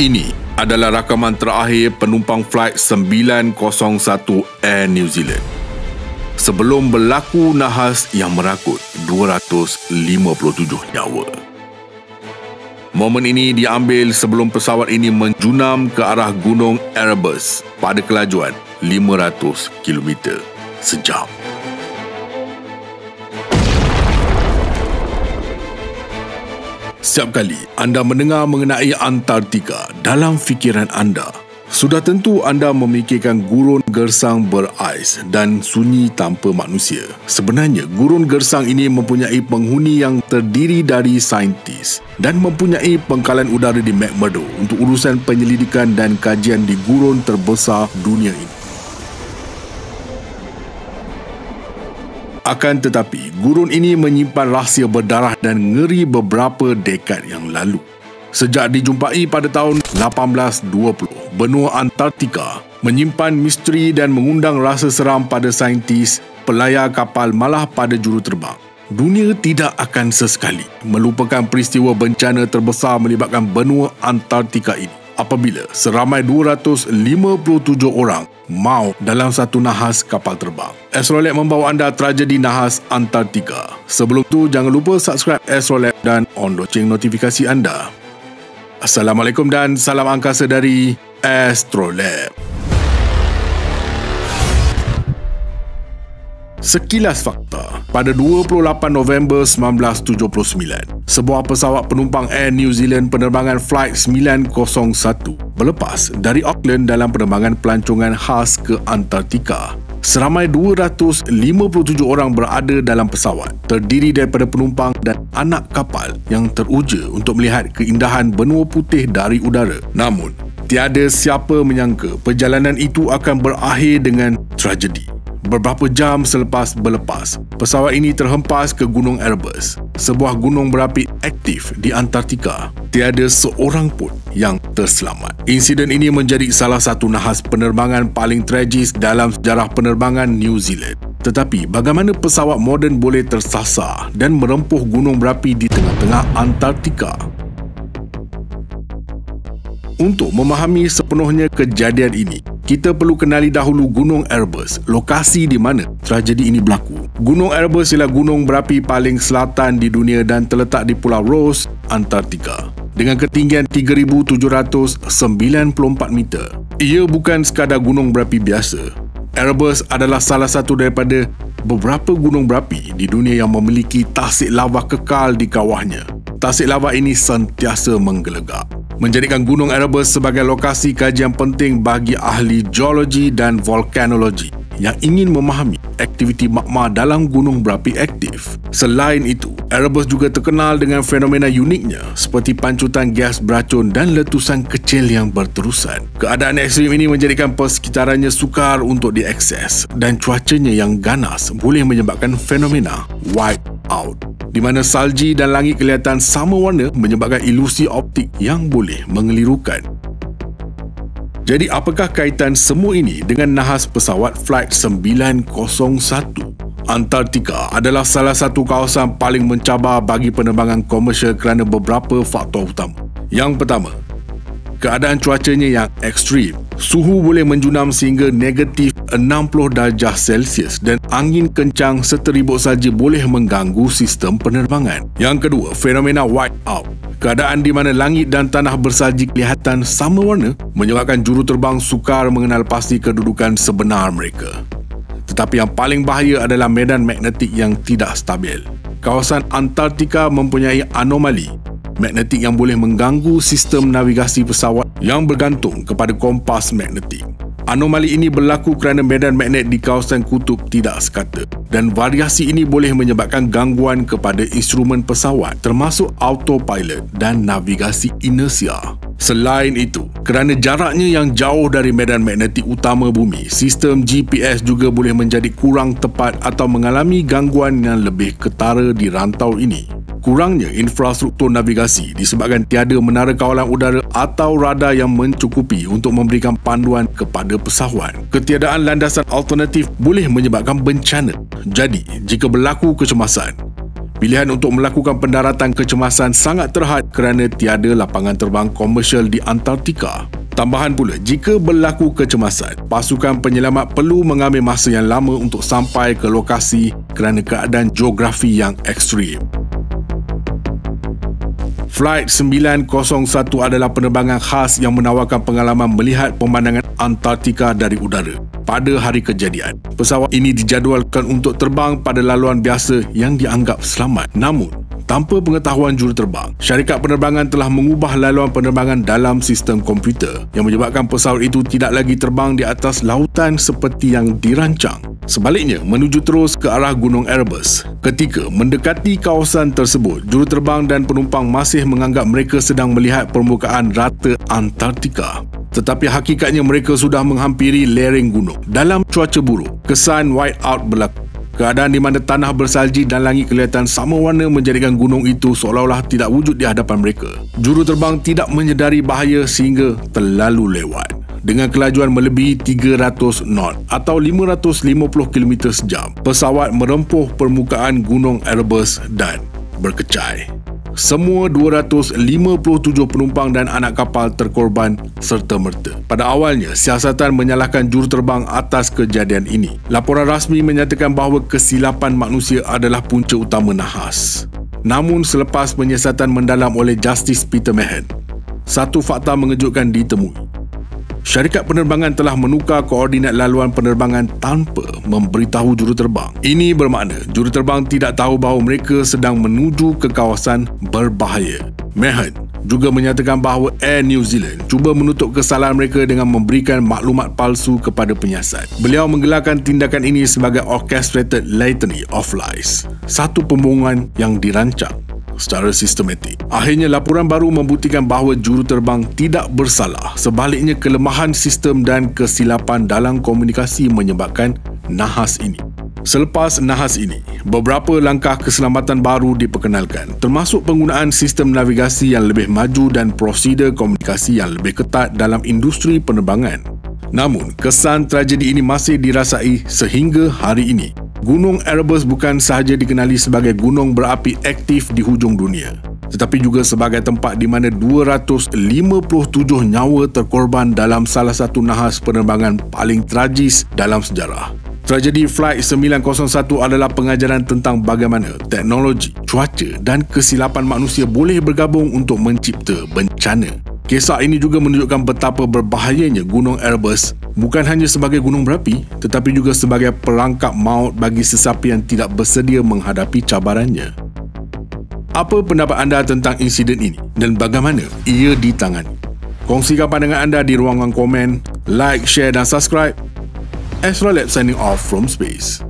Ini adalah rakaman terakhir penumpang flight 901 Air New Zealand. Sebelum berlaku nahas yang merakut 257 nyawa. Momen ini diambil sebelum pesawat ini menjunam ke arah gunung Erebus pada kelajuan 500 km sejam. Setiap kali anda mendengar mengenai Antartika dalam fikiran anda, sudah tentu anda memikirkan gurun gersang berais dan sunyi tanpa manusia. Sebenarnya, gurun gersang ini mempunyai penghuni yang terdiri dari saintis dan mempunyai pengkalan udara di McMurdo untuk urusan penyelidikan dan kajian di gurun terbesar dunia ini. Akan tetapi, gurun ini menyimpan rahsia berdarah dan ngeri beberapa dekad yang lalu. Sejak dijumpai pada tahun 1820, benua Antartika menyimpan misteri dan mengundang rasa seram pada saintis, pelayar kapal malah pada juruterbang. Dunia tidak akan sesekali melupakan peristiwa bencana terbesar melibatkan benua Antartika ini apabila seramai 257 orang maut dalam satu nahas kapal terbang. Astrolab membawa anda tragedi nahas Antartika. Sebelum tu, jangan lupa subscribe Astrolab dan on loceng notifikasi anda. Assalamualaikum dan salam angkasa dari Astrolab. Sekilas fakta, pada 28 November 1979, sebuah pesawat penumpang Air New Zealand penerbangan Flight 901 berlepas dari Auckland dalam penerbangan pelancongan khas ke Antartika. Seramai 257 orang berada dalam pesawat, terdiri daripada penumpang dan anak kapal yang teruja untuk melihat keindahan benua putih dari udara. Namun, tiada siapa menyangka perjalanan itu akan berakhir dengan tragedi. Beberapa jam selepas berlepas, pesawat ini terhempas ke Gunung Erebus, sebuah gunung berapi aktif di Antartika. Tiada seorang pun yang terselamat. Insiden ini menjadi salah satu nahas penerbangan paling tragis dalam sejarah penerbangan New Zealand. Tetapi bagaimana pesawat moden boleh tersasar dan merempuh gunung berapi di tengah-tengah Antartika? Untuk memahami sepenuhnya kejadian ini, kita perlu kenali dahulu Gunung Erebus, lokasi di mana tragedi ini berlaku. Gunung Erebus ialah gunung berapi paling selatan di dunia dan terletak di Pulau Ross, Antartika. Dengan ketinggian 3,794 meter. Ia bukan sekadar gunung berapi biasa. Erebus adalah salah satu daripada beberapa gunung berapi di dunia yang memiliki tasik lava kekal di kawahnya. Tasik lava ini sentiasa menggelegak menjadikan Gunung Erebus sebagai lokasi kajian penting bagi ahli geologi dan volkanologi yang ingin memahami aktiviti magma dalam gunung berapi aktif. Selain itu, Erebus juga terkenal dengan fenomena uniknya seperti pancutan gas beracun dan letusan kecil yang berterusan. Keadaan ekstrim ini menjadikan persekitarannya sukar untuk diakses dan cuacanya yang ganas boleh menyebabkan fenomena white out di mana salji dan langit kelihatan sama warna menyebabkan ilusi optik yang boleh mengelirukan. Jadi apakah kaitan semua ini dengan nahas pesawat Flight 901? Antartika adalah salah satu kawasan paling mencabar bagi penerbangan komersial kerana beberapa faktor utama. Yang pertama, keadaan cuacanya yang ekstrim. Suhu boleh menjunam sehingga negatif 60 darjah Celsius dan angin kencang seteribuk saja boleh mengganggu sistem penerbangan. Yang kedua, fenomena white out. Keadaan di mana langit dan tanah bersalji kelihatan sama warna menyebabkan juru terbang sukar mengenal pasti kedudukan sebenar mereka. Tetapi yang paling bahaya adalah medan magnetik yang tidak stabil. Kawasan Antartika mempunyai anomali magnetik yang boleh mengganggu sistem navigasi pesawat yang bergantung kepada kompas magnetik. Anomali ini berlaku kerana medan magnet di kawasan kutub tidak sekata dan variasi ini boleh menyebabkan gangguan kepada instrumen pesawat termasuk autopilot dan navigasi inersia. Selain itu, kerana jaraknya yang jauh dari medan magnetik utama bumi, sistem GPS juga boleh menjadi kurang tepat atau mengalami gangguan yang lebih ketara di rantau ini. Kurangnya infrastruktur navigasi disebabkan tiada menara kawalan udara atau radar yang mencukupi untuk memberikan panduan kepada pesawat. Ketiadaan landasan alternatif boleh menyebabkan bencana. Jadi, jika berlaku kecemasan, Pilihan untuk melakukan pendaratan kecemasan sangat terhad kerana tiada lapangan terbang komersial di Antartika. Tambahan pula, jika berlaku kecemasan, pasukan penyelamat perlu mengambil masa yang lama untuk sampai ke lokasi kerana keadaan geografi yang ekstrim. Flight 901 adalah penerbangan khas yang menawarkan pengalaman melihat pemandangan Antartika dari udara pada hari kejadian. Pesawat ini dijadualkan untuk terbang pada laluan biasa yang dianggap selamat. Namun, tanpa pengetahuan juruterbang, syarikat penerbangan telah mengubah laluan penerbangan dalam sistem komputer yang menyebabkan pesawat itu tidak lagi terbang di atas lautan seperti yang dirancang. Sebaliknya, menuju terus ke arah Gunung Erebus. Ketika mendekati kawasan tersebut, juruterbang dan penumpang masih menganggap mereka sedang melihat permukaan rata Antartika. Tetapi hakikatnya mereka sudah menghampiri lereng gunung. Dalam cuaca buruk, kesan white out berlaku. Keadaan di mana tanah bersalji dan langit kelihatan sama warna menjadikan gunung itu seolah-olah tidak wujud di hadapan mereka. Juru terbang tidak menyedari bahaya sehingga terlalu lewat. Dengan kelajuan melebihi 300 knot atau 550 km sejam, pesawat merempuh permukaan gunung Erebus dan berkecai. Semua 257 penumpang dan anak kapal terkorban serta merta. Pada awalnya, siasatan menyalahkan juruterbang atas kejadian ini. Laporan rasmi menyatakan bahawa kesilapan manusia adalah punca utama nahas. Namun selepas penyiasatan mendalam oleh Justice Peter Mahan, satu fakta mengejutkan ditemui. Syarikat penerbangan telah menukar koordinat laluan penerbangan tanpa memberitahu juruterbang. Ini bermakna juruterbang tidak tahu bahawa mereka sedang menuju ke kawasan berbahaya. Mehan juga menyatakan bahawa Air New Zealand cuba menutup kesalahan mereka dengan memberikan maklumat palsu kepada penyiasat. Beliau menggelarkan tindakan ini sebagai Orchestrated Litany of Lies, satu pembohongan yang dirancang secara sistematik. Akhirnya laporan baru membuktikan bahawa juruterbang tidak bersalah. Sebaliknya kelemahan sistem dan kesilapan dalam komunikasi menyebabkan nahas ini. Selepas nahas ini, beberapa langkah keselamatan baru diperkenalkan termasuk penggunaan sistem navigasi yang lebih maju dan prosedur komunikasi yang lebih ketat dalam industri penerbangan. Namun, kesan tragedi ini masih dirasai sehingga hari ini. Gunung Erebus bukan sahaja dikenali sebagai gunung berapi aktif di hujung dunia, tetapi juga sebagai tempat di mana 257 nyawa terkorban dalam salah satu nahas penerbangan paling tragis dalam sejarah. Tragedi Flight 901 adalah pengajaran tentang bagaimana teknologi, cuaca dan kesilapan manusia boleh bergabung untuk mencipta bencana. Kisah ini juga menunjukkan betapa berbahayanya Gunung Erebus bukan hanya sebagai gunung berapi tetapi juga sebagai perangkap maut bagi sesiapa yang tidak bersedia menghadapi cabarannya. Apa pendapat anda tentang insiden ini dan bagaimana ia ditangani? Kongsikan pandangan anda di ruangan komen, like, share dan subscribe. Astro Lab signing off from space.